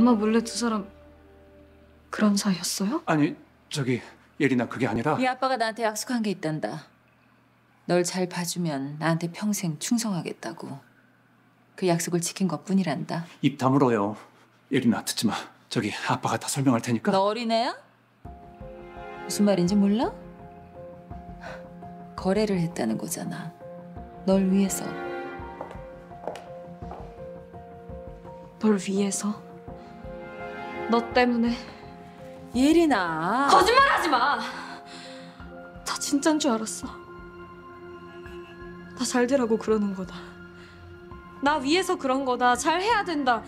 엄마 몰래 두 사람 그런 사이였어요? 아니 저기 예린아 그게 아니라 네 아빠가 나한테 약속한 게 있단다. 널 잘 봐주면 나한테 평생 충성하겠다고. 그 약속을 지킨 것뿐이란다. 입 다물어요. 예린아 듣지 마. 저기 아빠가 다 설명할 테니까. 너 어린애야? 무슨 말인지 몰라? 거래를 했다는 거잖아. 널 위해서. 널 위해서 너 때문에 예린아. 거짓말하지 마. 다 진짠 줄 알았어. 나 잘 되라고 그러는 거다. 나 위해서 그런 거다. 잘 해야 된다.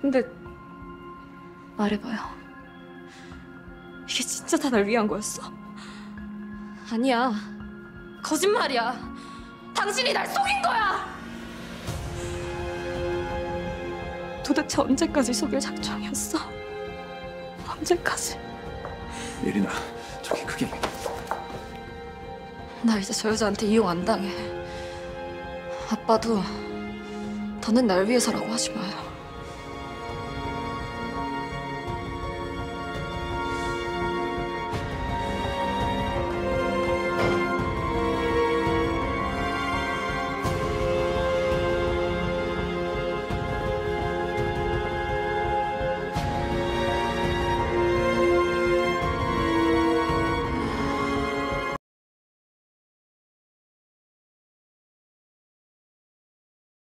근데 말해봐요. 이게 진짜 다 날 위한 거였어? 아니야. 거짓말이야. 당신이 날 속인 거야. 도대체 언제까지 속일 작정이었어? 언제까지? 예린아 저기 그게 나 이제 저 여자한테 이용 안 당해. 아빠도 더는 날 위해서라고 하지 마요.